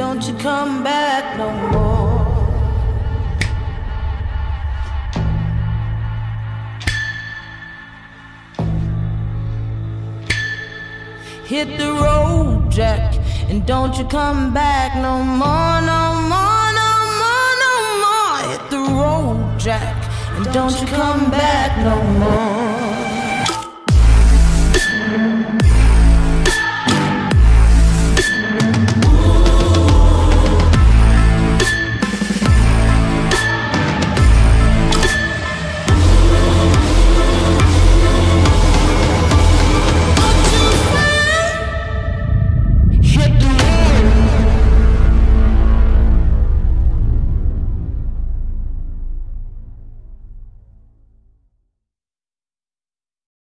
don't you come back no more. Hit the road, Jack, and don't you come back no more, no more, no more, no more. Hit the road, Jack, and don't you come back no more.